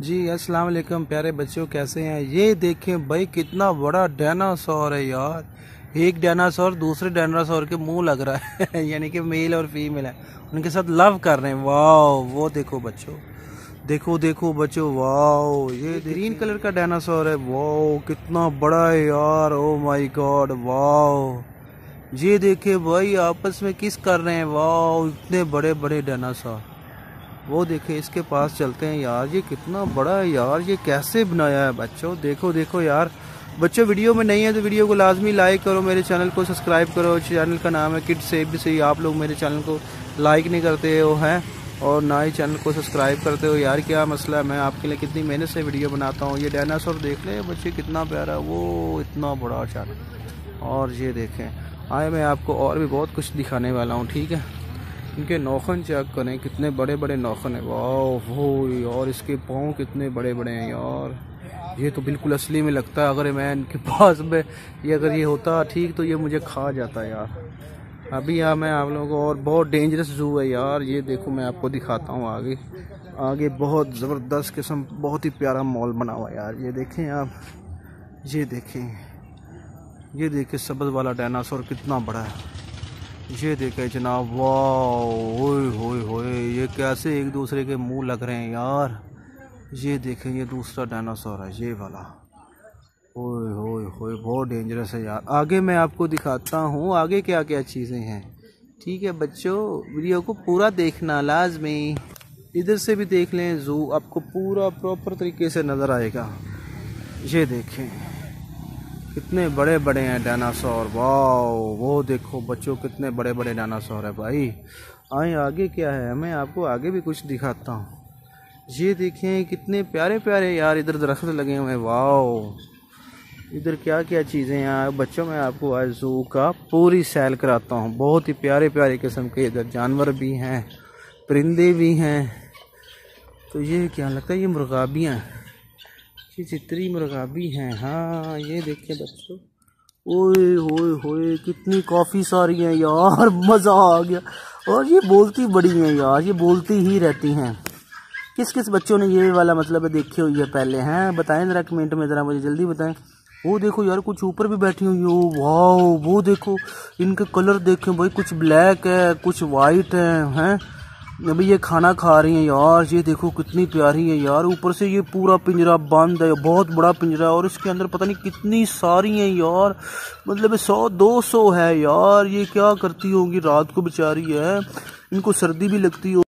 जी अस्सलाम वालेकुम प्यारे बच्चों कैसे हैं? ये देखें भाई कितना बड़ा डायनासोर है यार। एक डायनासोर दूसरे डायनासोर के मुँह लग रहा है यानी कि मेल और फीमेल है। उनके साथ लव कर रहे हैं। वाह वो देखो बच्चों। देखो देखो बच्चों वाओ। ये ग्रीन कलर का डायनासोर है। वाओ कितना बड़ा है यार। Oh my god wow. ये देखे भाई आपस में किस कर रहे हैं? वाओ इतने बड़े बड़े डायनासोर। वो देखे इसके पास चलते हैं, यार, ये कितना बड़ा है यार, ये कैसे बनाया है बच्चों? देखो देखो यार। बच्चों, वीडियो में नहीं है तो वीडियो को लाजमी लाइक करो, मेरे चैनल को सब्सक्राइब करो। चैनल का नाम है किड भी सही आप लोग मेरे चैनल को लाइक नहीं करते हो, हैं? और ना ही चैनल को सब्सक्राइब करते हो। यार, क्या मसला है? मैं आपके लिए कितनी मेहनत से वीडियो बनाता हूँ। ये डायनासोर देख ले, बच्चे, कितना प्यारा वो इतना बड़ा अचानक और ये देखें, आए मैं आपको और भी बहुत कुछ दिखाने वाला हूँ, ठीक है? इनके नौखन चेक करें, कितने बड़े बड़े नौखन है। वाह वो और इसके पाँव कितने बड़े बड़े हैं यार। ये तो बिल्कुल असली में लगता है, अगर मैं इनके पास में, ये अगर ये होता ठीक तो ये मुझे खा जाता यार। अभी यहाँ मैं आप लोगों को और बहुत डेंजरस जू है यार, ये देखो मैं आपको दिखाता हूँ आगे। आगे बहुत ज़बरदस्त किस्म, बहुत ही प्यारा मॉल बना हुआ है यार, ये देखें आप, ये देखें। ये देखें सबज वाला डायनासोर कितना बड़ा है। ये देखे जनाब वाह होए होए ये कैसे एक दूसरे के मुँह लग रहे हैं यार? ये देखें, ये दूसरा डायनासोर है, ये वाला। ओए होए होए, बहुत डेंजरस है यार। आगे मैं आपको दिखाता हूँ, आगे क्या क्या चीज़ें हैं। ठीक है बच्चों, वीडियो को पूरा देखना लाजमी। इधर से भी देख लें जू आपको पूरा प्रॉपर तरीके से नज़र आएगा। ये देखें। कितने बड़े बड़े हैं डायनासोर। वाह वो देखो बच्चों, कितने बड़े बड़े डायनासोर है भाई। आए, आगे क्या है? मैं आपको आगे भी कुछ दिखाता हूँ। ये देखें, कितने प्यारे प्यारे यार, इधर दरख्त लगे हुए हैं। वाह इधर क्या क्या चीज़ें हैं बच्चों, में आपको आज जू का पूरी सैल कराता हूँ। बहुत ही प्यारे प्यारे किस्म के इधर जानवर भी हैं, परिंदे भी हैं। तो ये क्या लगता है, ये मुर्गाबियाँ हैं। ये चित्री मुर्गाबी हैं। हाँ ये देखिए बच्चों। ओए, होए होए, कितनी काफ़ी सारी हैं यार, मज़ा आ गया। और ये बोलती बड़ी हैं यार, ये बोलती ही रहती हैं। किस किस बच्चों ने ये वाला मतलब देखी हुई है पहले, हैं? बताएँ ज़रा कमेंट में, ज़रा मुझे जल्दी बताएँ। वो देखो यार, कुछ ऊपर भी बैठी हुई हो। वाह वो देखो, इनके कलर देखें भाई, कुछ ब्लैक है, कुछ वाइट है, हैं? अभी ये खाना खा रही है यार, ये देखो कितनी प्यारी है यार। ऊपर से ये पूरा पिंजरा बंद है, बहुत बड़ा पिंजरा है, और इसके अंदर पता नहीं कितनी सारी हैं यार। मतलब सौ, दो सौ है यार, ये क्या करती होगी? रात को बेचारी है, इनको सर्दी भी लगती हो